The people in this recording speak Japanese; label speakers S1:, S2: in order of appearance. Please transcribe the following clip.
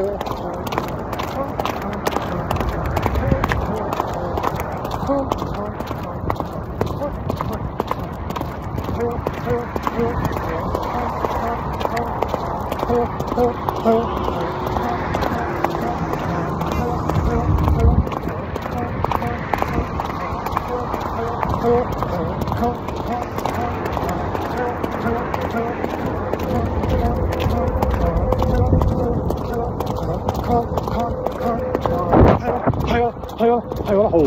S1: Oh, oh, oh. 係啊，係啊，係我得好。